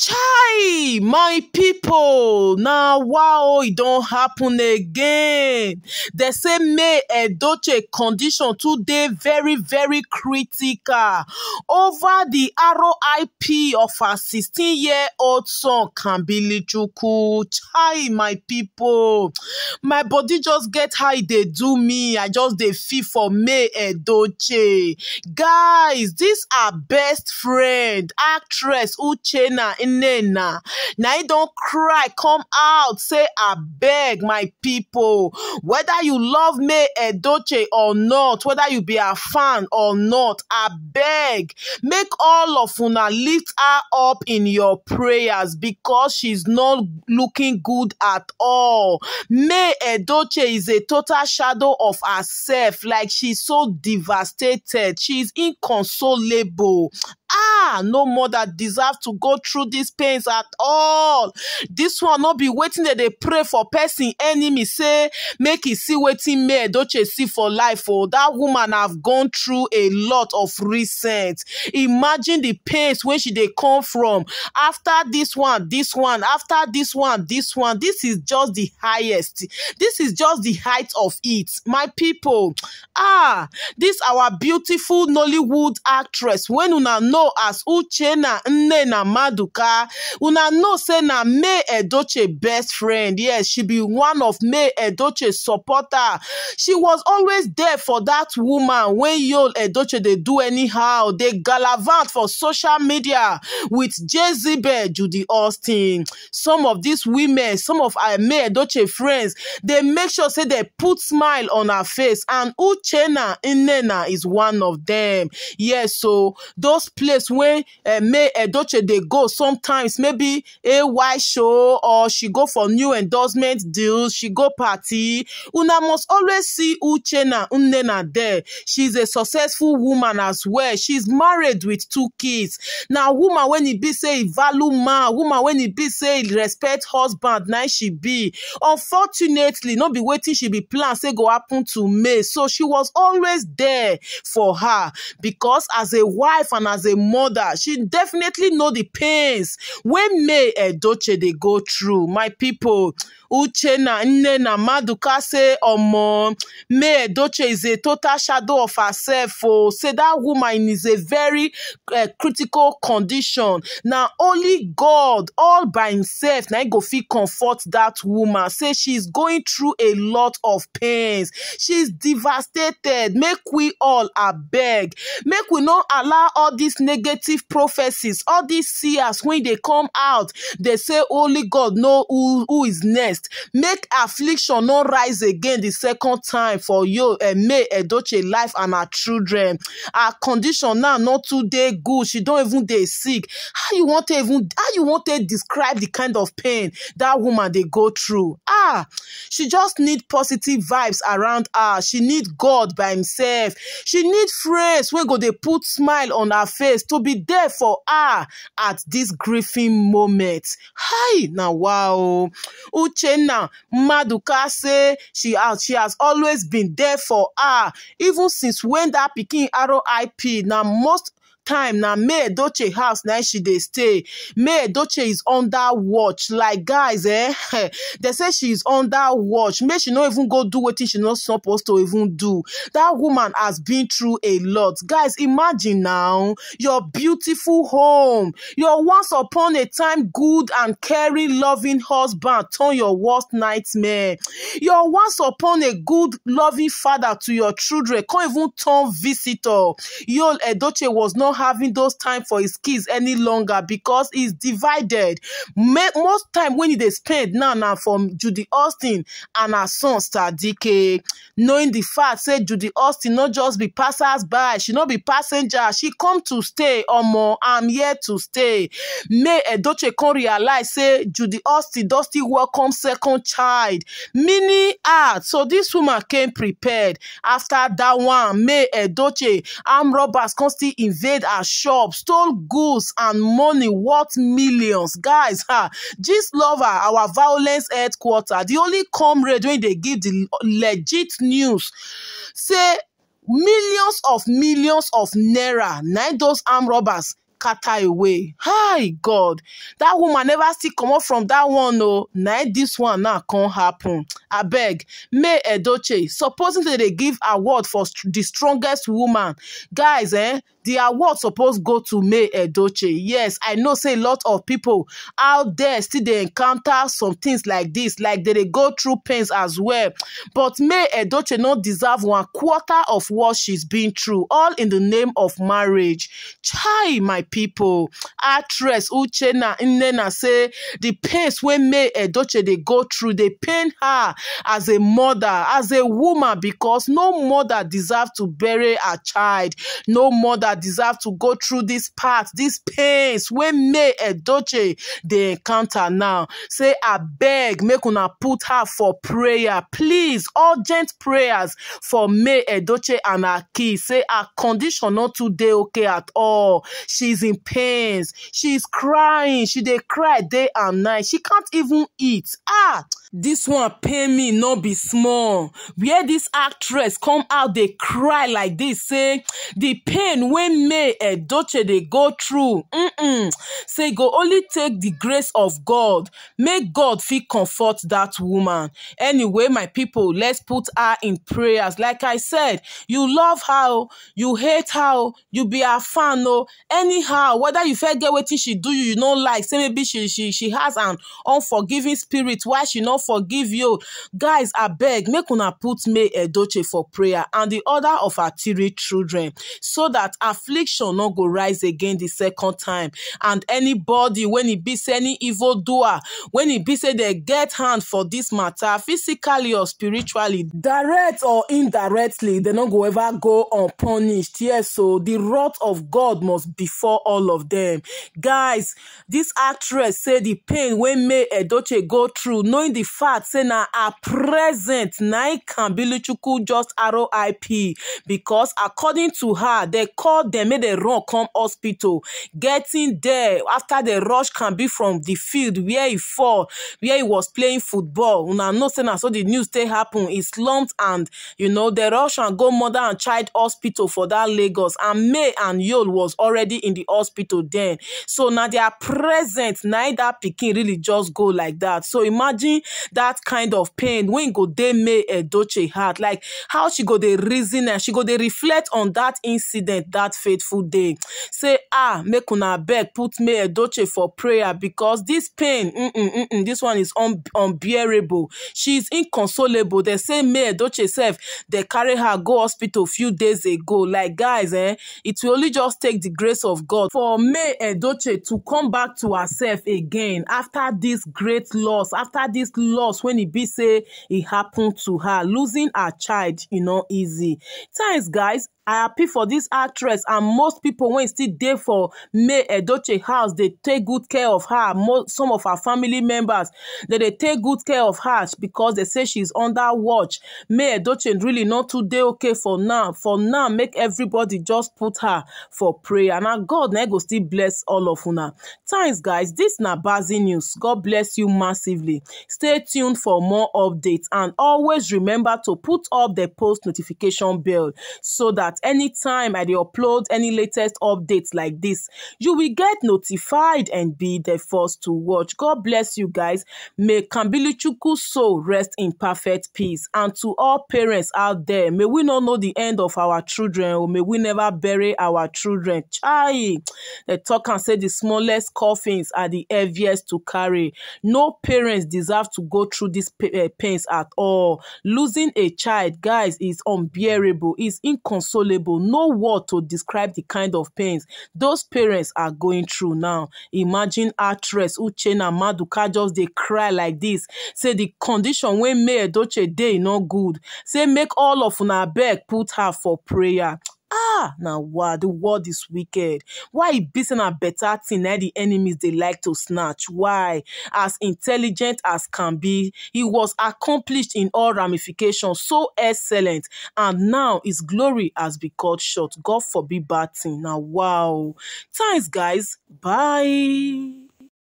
child chai my pipo na wow e don happen again? Dem say may Edochie condition too dey very very critical. Over di roip of her 16 year old son kambilichukwu. Chai my pipo my body just get how e dey do me. I just dey feel for may Edochie. Guys dis her best friend actress uchenna Nnanna na don't cry. Come out. Say I beg my people. whether you love may Edochie or not whether you be a fan or not I beg. make all of una lift her up in your prayers because she's not looking good at all. May Edochie is a total shadow of herself. Like she's so devastated. She's inconsolable. Ah no mother deserve to go through these pains at all dis one no be wetin dem dey pray for person enemy say make e see wetin may Edochie see for life o dat woman have gone through a lot of recent. Imagine the pains wey she dey come from. After dis one dis one after dis one dis one dis is just the highest. Dis is just the height of it. My pipo ah dis our beautiful nollywood actress wen una know as uchenna Nnanna maduka una know say na may edoche best friend. Yes she be one of may edoche supporter. She was always there for dat woman wen yul edoche dey do anyhow. Dey galavant for social media with jezebel judy austin. Some of dis women some of her may edoche friends dey make sure say dem put smile on her face and uchenna nnenna is one of dem yes so those place wey may edoche dey go sometimes maybe ay show or she go for new endorsement deals she go party. Una must always see uchenna nnenna there. She's a successful woman as well. She's married with two kids. Na woman wen e be say e value man woman wen e be say respect husband na she be. Unfortunately no be wetin she be plan say go happen to may. So she was always there for her. Because as a wife and as a mother she definitely know the pains. Wey may Edochie dey go through. My pipo uchenna Nnanna maduka say omo. May Edochie is a total shadow of herself o. Say dat woman is a very eh, critical condition. Na only god all by himself na im go fit comfort dat woman. Say she's going through a lot of pains. She's devastated. Make we all abeg. Make we no allow all dis negative prophecies all dis seers wey dey come out dey say only god know who who is next. Make affliction no rise again the second time for you may Edochie life and her children. Her condition now no too dey good. She don't even dey sick. How you wan take even how you wan take describe the kind of pain that woman they go through? Ah she just need positive vibes around her. She need god by himself. She need friends wey go they put smile on her face to be there for her at this grieving moment hi na wow uchenna maduka say she has she has always been there for her even since wen dat pikin roip na most time. Na may Edochie house na she stay. May Edochie is under watch. Like guys eh dem say she is under watch. Make she no even go do wetin she no suppose to even do. Dat woman has been through a lot. Guys imagine now your beautiful home. Your once upon a time good and caring loving husband turn your worst nightmare. Your once upon a good loving father to your children come even turn visitor. Yul Edochie was not having those time for his kids any longer because he's divided. Most time when he dey spend now na from judy austin and her son star dk knowing the fact say judy austin not just be passers by she not be passenger she come to stay omo i'm here to stay. May Edochie come realize say judy austin still welcome second child. Meaning ah so this woman came prepared after that one. May Edochie armed robbers come still invade her shop stole goods and money worth millions. Guys ah gist lover our violence headquarter the only comrade wey dey give the legit news say millions of millions of naira na those armed robbers scatter away. Hi god dat woman never still comot from dat one o na dis one now come happen. Abeg may edoche supposing say dey give award for di strongest woman. Guys eh the award suppose go to may Edochie yes i know say a lot of people out there still dey encounter some things like this like they dey go through pains as well. But may Edochie no deserve one quarter of what she's been through all in the name of marriage. Chai my people. Actress uchenna Nnanna say the pains when may Edochie they go through they pain her as a mother as a woman because no mother deserve to bury a child. No mother deserve to go through this path, this pains wey may Edochie dey encounter now. Say abeg make una put her for prayer. Please urgent prayers for may Edochie and her say her condition not too dey okay at all. She's in pains. She's crying. She dey cry day and night. She can't even eat. Ah This one pain me no be small. Where this actress come out they cry like this say the pain wey may Edochie they go through mm-mm, say go only take the grace of god. Make god fit comfort that woman. Anyway my people let's put her in prayers. Like i said you love her oh. you hate her oh. you be her fan o anyhow whether you fit get wetin she do you you no like. Say maybe she she she has an unforgiving spirit. Why she no forgive you. Guys abeg make una put may Edochie for prayer and the other of her three children so that affliction no go rise again the second time. And anybody when e be say any evil doer when e be say dey get hand for this matter physically or spiritually direct or indirectly dem no go ever go unpunished. Yes so the wrath of god must befall all of them. Guys this actress say the pain wey may Edochie go through knowing the fact say na her present na kambilichukwu just RIP because according to her they call dem make dem run come hospital. Getting there after dem rush kambi from the field where e fall where e was playing football. Una know say na so the news take happen. E slumped and you know dem rush am go mother and child hospital for that Lagos. And May and Yul was already in the hospital then. So na their present na that pikin really just go like that. So imagine that kind of pain wey go dey May Edochie heart. Like how she go dey reason and she go dey reflect on that incident that fateful day. Say ah make una abeg put May Edochie for prayer because this pain mm -mm, mm -mm, this one is un unbearable. She is inconsolable. They say May Edochie sef dey carry her go hospital few days ago. Like guys eh it will only just take the grace of God for May Edochie to come back to herself again after this great loss after this loss when e be say it happened to her. Losing her child you know, easy. Thanks guys. I happy for this actress and most pipo wey still there for may Edochie house they take good care of her. Some of her family members dey dey take good care of her because they say she's under watch. May Edochie really not too dey okay for now. For now make everybody just put her for prayer. Na god na go still bless all of una. Thanks guys. This na Bazzy news. God bless you massively. Stay tuned for more updates and always remember to put up the post notification bell so that anytime I upload any latest updates like this, you will get notified and be the first to watch. God bless you guys. May Kambilichukwu's soul rest in perfect peace. And to all parents out there, may we not know the end of our children or may we never bury our children. Chai! The talk and say the smallest coffins are the heaviest to carry. No parents deserve to go through these eh, pains at all. Losing a child, guys, is unbearable. is inconsolable no word to describe the kind of pains those parents are going through now imagine actress uchenna maduka just they cry like this. say the condition wey may Edochie day no good say make all of una abeg put her for prayer ah na wa the world is wicked. Why be better thing na the enemies dey like to snatch? Why? As intelligent as can be. He was accomplished in all ramifications so excellent. And now his glory has been cut short. God forbid bad thing. Na wow. Thanks guys. Bye